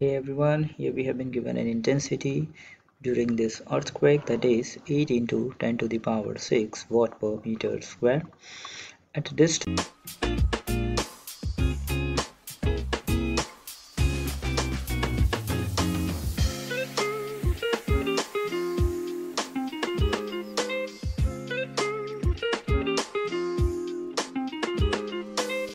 Hey everyone, here we have been given an intensity during this earthquake that is 8 into 10 to the power 6 watt per meter square. At this